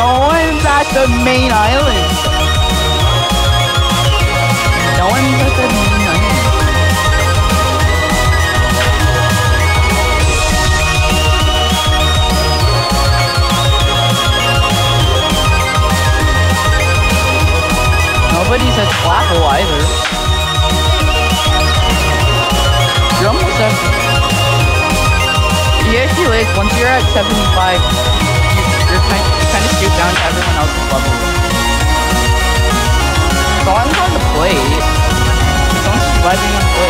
at the main island. No one's at the main island. Nobody's at Slapple either. You're almost at. The issue is, once you're at 75, you're kind, scoot down to everyone else's level. Someone's on the plate. Someone's surviving on the plate.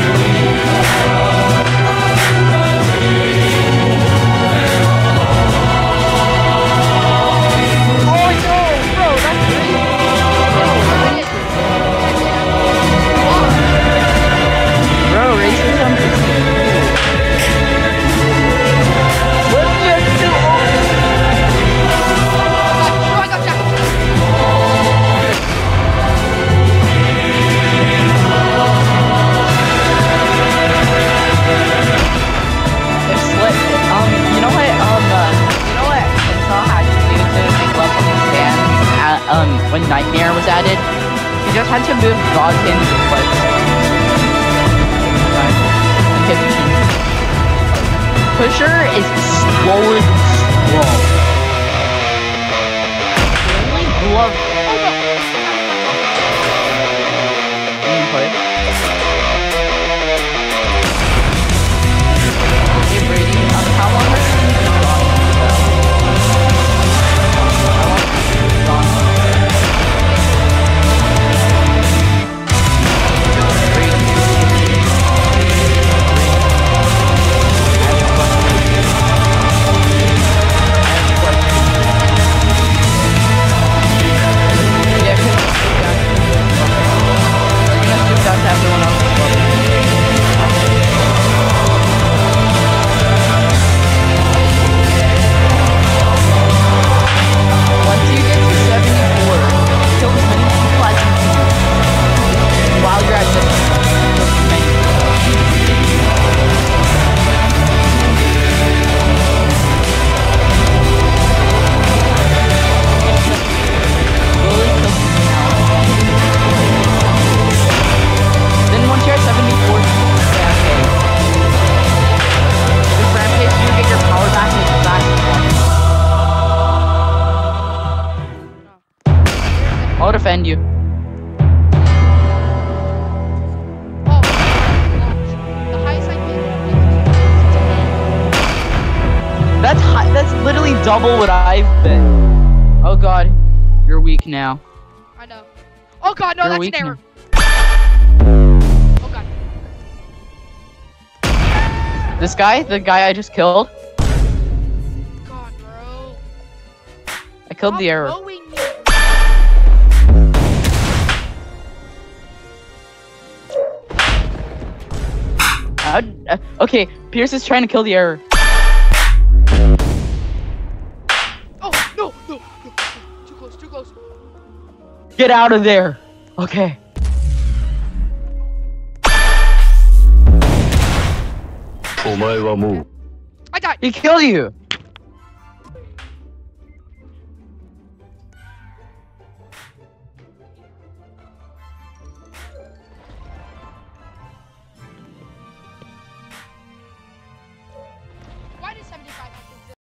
Blue. When Nightmare was added? You just had to move Godkin to place. Pusher is slower than slow. Only glove. Double what I've been. Oh god, you're weak now. I know. Oh god, no, You're that's an error. Oh god. This guy, the guy I just killed, God, bro. I killed Stop the error. blowing me. How- uh, okay, Pierce is trying to kill the error. Oh, no, no, no, no. Too close, too close. Get out of there. Okay. I died. He killed you.